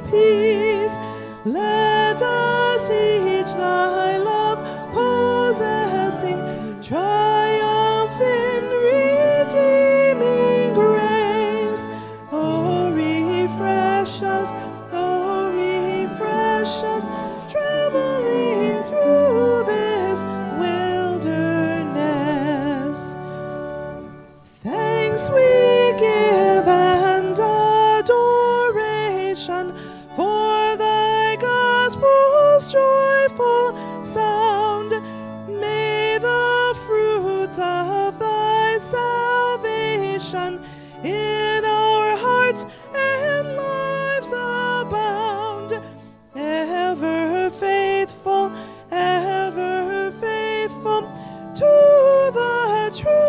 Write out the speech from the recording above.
peace. Let us each thy love possessing, triumph in redeeming grace. Oh, refresh us, oh, refresh us, traveling through this wilderness. Thanks we hearts and lives abound. Ever faithful, ever faithful to the truth.